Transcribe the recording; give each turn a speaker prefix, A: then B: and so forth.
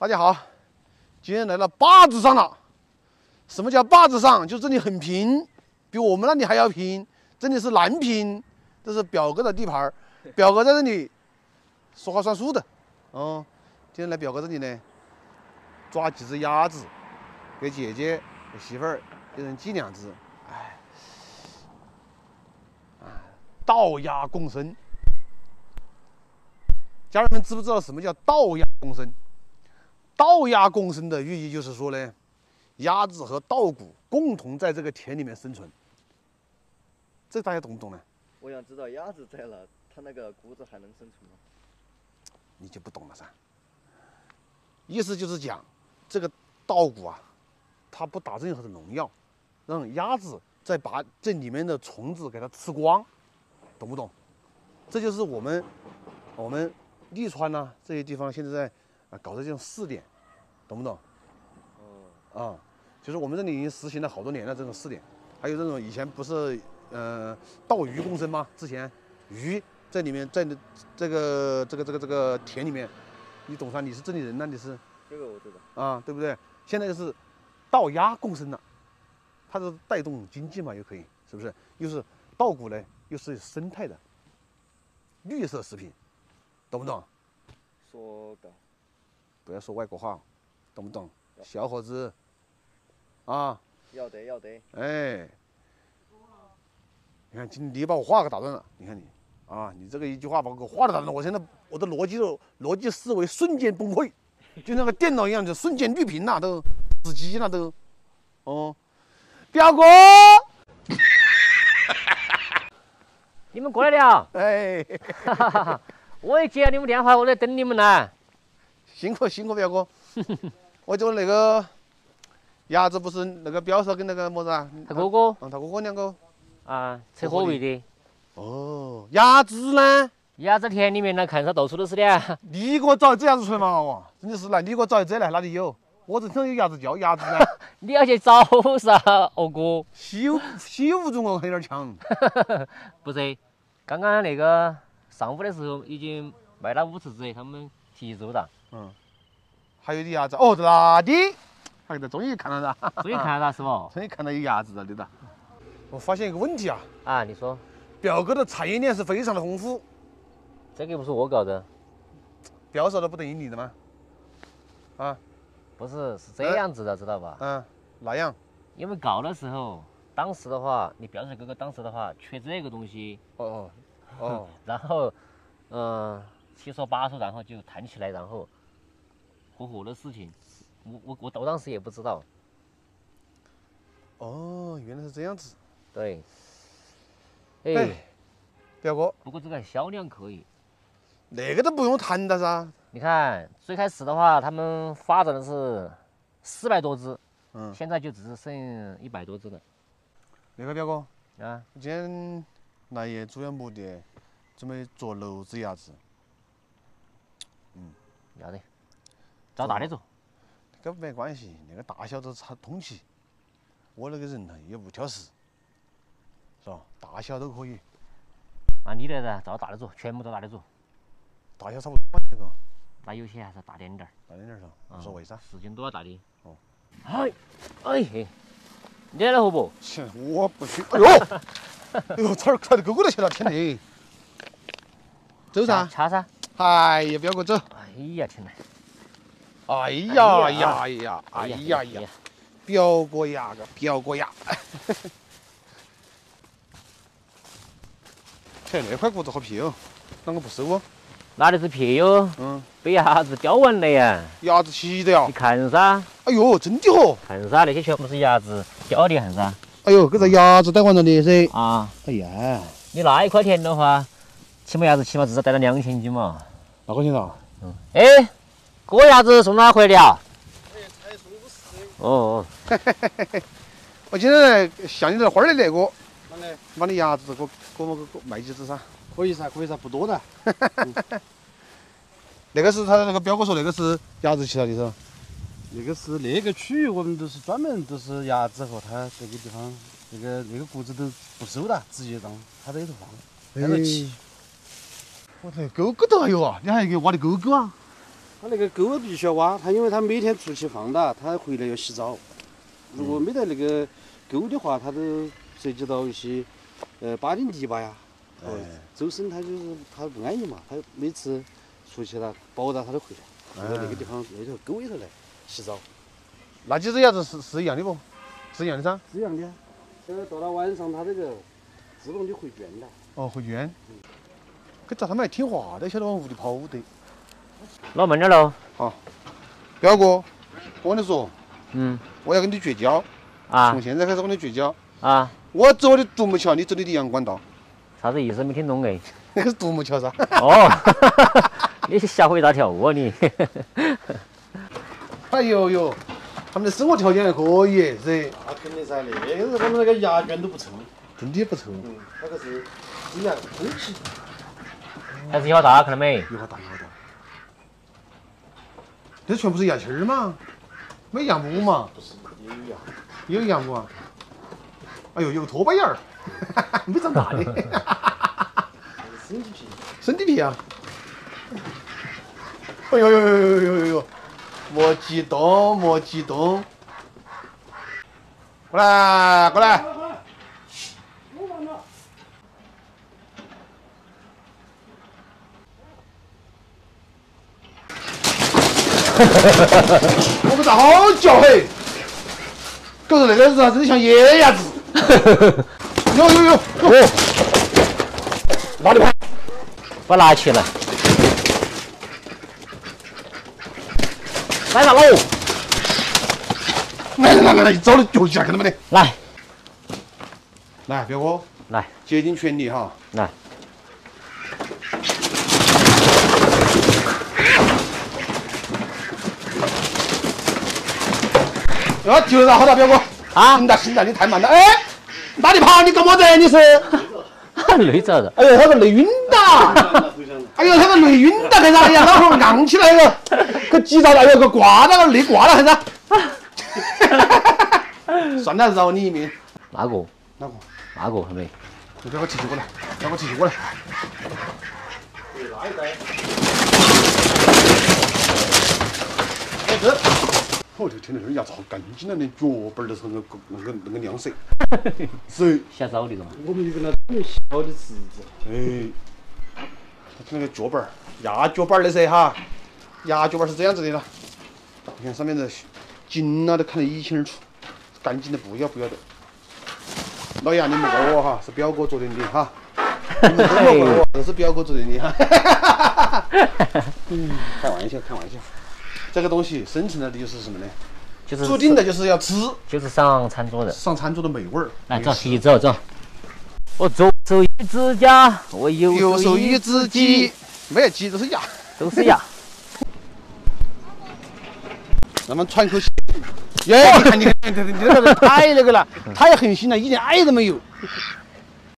A: 大家好，今天来到坝子上了。什么叫坝子上？就这里很平，比我们那里还要平。这里是南平，这是表哥的地盘。表哥在这里说话算数的。哦，今天来表哥这里呢，抓几只鸭子，给姐姐、给媳妇儿一人寄两只。哎，啊，稻鸭共生。家人们知不知道什么叫稻鸭共生？稻鸭共生的寓意就是说呢，鸭子和稻谷共同在这个田里面生存。这大家懂不懂呢？
B: 我想知道鸭子在了，它那个谷子还能生存吗？
A: 你就不懂了噻。意思就是讲，这个稻谷啊，它不打任何的农药，让鸭子再把这里面的虫子给它吃光，懂不懂？这就是我们我们。利川呐，这些地方现在在啊搞的这种试点，懂不懂？哦，啊，就是我们这里已经实行了好多年了这种试点，还有这种以前不是呃稻鱼共生吗？之前鱼在里面在这个这个这个这个田里面，你懂啥？你是这里人那，你是？
B: 这个我知道。
A: 啊，对不对？现在就是稻鸭共生了，它是带动经济嘛，又可以，是不是？又是稻谷呢，又是生态的绿色食品。懂不懂？
B: 说的，
A: 不要说外国话，懂不懂？小伙子，啊，
B: 要得要得。
A: 哎，你看，今你把我话给打断了。你看你，啊，你这个一句话把我话都打断了。我现在我的逻辑都逻辑思维瞬间崩溃，就那个电脑一样，就瞬间绿屏了，都死机了都。哦，表哥，
C: 你们过来了。
A: 哎。
C: 我也接了你们电话，我在等你们呢。
A: 辛苦辛苦，表哥。我就那个鸭子不是那个表嫂跟那个么子啊？
C: 他哥哥。
A: 嗯，他哥哥两个。
C: 啊，扯火喂的。
A: 哦，鸭子呢？
C: 鸭子田里面呢，看啥到处都是的。
A: 你给我找一只鸭子出来嘛，哇，真的是来，你给我找一只来，哪里有？我这听有鸭子叫，鸭子呢？
C: 你要去找噻，哦哥。
A: 稀有稀有物种哦，有点强。
C: 不是，刚刚那个。上午的时候已经卖了五十只，他们提走了。
A: 嗯，还有点鸭子哦，在哪里？哎，终于看到了，
C: 终于看到了是不？
A: 终于看到有鸭子了，对的。我发现一个问题啊。
C: 啊，你说。
A: 表哥的产业链是非常的丰富。
C: 这个不是我搞的。
A: 表嫂的不等于你的吗？啊？
C: 不是，是这样子的，知道吧？
A: 嗯，哪样。
C: 因为搞的时候，当时的话，你表嫂哥哥当时的话缺这个东西。
A: 哦哦。哦，
C: 然后，嗯，七说八说，然后就谈起来，然后合伙的事情，我我我我当时也不知道。
A: 哦，原来是这样子。
C: 对。哎，
A: 表哥。
C: 不过这个销量可以。
A: 那个都不用谈的噻。
C: 你看，最开始的话，他们发展的是四百多只，嗯，现在就只是剩一百多只了。
A: 那个表哥。啊。今天。来也主要目的，准备做六只鸭子。
C: 嗯，要得，找大的做。
A: 跟没关系，那个大小都差通气。我那个人呢也不挑食，是吧？大小都可以。
C: 那你的噻，照大的做，全部照大的做。
A: 大小差不多这个。
C: 那有些还是大点点儿。
A: 大点点儿是吧？无所谓噻。
C: 十斤多要大的。哦。哎，哎嘿，你来喝不？
A: 切，我不去。哎呦！哎呦，差点踩到沟沟里去了，天嘞！走噻，
C: 掐噻！
A: 哎呀，表哥走！
C: 哎呀，天嘞！
A: 哎呀呀哎呀！哎呀呀！表哥呀个表哥呀！看，那 块谷子好撇哦，啷个不收哦？
C: 哪里是撇哟？嗯，被鸭子叼完了呀！
A: 鸭子吃的呀？
C: 你看噻！
A: 哎呦，真的哦！
C: 看噻，那些全部是鸭子叼的，看噻！
A: 哎呦，给这鸭子带完了的噻！啊，哎呀，
C: 你那一块田的话，起码鸭子起码至少带了两千斤嘛。
A: 那块钱啊？嗯。
C: 哎，这鸭子送哪回来的？哎，才送五十。哦
A: 哦。我今天来像你这花儿的那个，把你鸭子给我给我给我卖几只噻？
B: 可以噻，可以噻，不多的。
A: 那个是他那个表哥说那个是鸭子去了的是吧？
B: 那个是那个区域，我们都是专门都是鸭子和它这个地方，那个那个谷子都不收的，直接让它在里头放，在那吃。
A: 我这沟沟头还有啊，你还给挖的沟沟啊？
B: 它那个沟必须要挖，它因为它每天出去放的，它回来要洗澡。如果没得那个沟的话，它都涉及到一些呃巴的泥巴呀，哦
A: 哎，
B: 周身它就是它不安逸嘛，它每次出去了保到它都回来，到那个地方那头沟里头来洗澡，
A: 那几只鸭子是是一样的不？是一样的噻。
B: 是一样的现在，到了晚上它这个自动就回圈了。
A: 哦，回圈。可咋他们还听话的，晓得往屋里跑的。
C: 老闷点喽。
A: 好表哥，我跟你说，
C: 嗯
A: 我要跟你绝交，
C: 啊
A: 从现在开始我跟你绝交。
C: 啊，
A: 我走的独木桥，你走你的阳关道，
C: 啥子意思？没听懂哎。
A: 那个是独木桥噻。
C: 哦，你吓我一大跳哦你。
A: 哎呦呦，他们的生活条件还可以，是，
B: 那肯定噻，那个是我们那个牙圈都不臭。
A: 真的不臭。
B: 嗯，那个是只要空气。
C: 还是一号大，看到没？
A: 一会儿大，一会儿大。这全部是牙签儿嘛，没牙母嘛，
B: 不是也有牙。
A: 有养母啊。哎呦，有个拖把眼儿，没长大的，
B: 身体皮。
A: 身体皮啊。哎呦呦呦呦呦呦呦！莫激动，莫激动。过来，过来。我们咋好久嘿？可是那个啥，真的？像野鸭子。有有有有。哪里拍？
C: 把它拿起来。来吧，老吴，
A: 来来来来，一早就揪起来，看到没得？
C: 来
A: 来，表哥，
C: 来
A: 竭尽全力哈。
C: 来，
A: 要揪到好大，表哥。
C: 啊
A: 行，大行大，你太慢了。哎，哪里跑？你干么子？你是？
C: 累着了。
A: 哎呦，他个累晕哒！哎呦，他个累晕哒，干啥？哎呀，他会昂起来了，可急到，哎呦，个挂那个累挂了，还是？算了，饶你一命。
C: 那个
A: 哪个？
C: 那个，看到没？
A: 你给我提起过来，给我提起过来。哎，这，我就听到这牙齿好干净了，连脚板儿都是那个那个那个亮色。是，
C: 吓着你了嘛？
B: 我们就跟他这么小的池子，
A: 哎，那个脚板儿，鸭脚板儿的噻哈，鸭脚板儿是这样子的了。你看上面的筋啊都看得一清二楚，干净的不要不要的。老杨，你莫怪我哈，是表哥做的你哈。你们都莫怪我，都是表哥做的你哈。嗯，开玩笑，开玩笑。这个东西生成来的就是什么呢？
C: 就是
A: 注定的就是要吃，
C: 就是上餐桌的。
A: 上餐桌的美味儿。
C: 来，走，一起走走。我左手一只鸭，我右
A: 右手一
C: 只
A: 只鸡，，没有鸡都是鸭。
C: 都是鸭。
A: 咱们喘口气。耶，你看，你看，你看，你看，太那个了，太狠心了，一点爱都没有。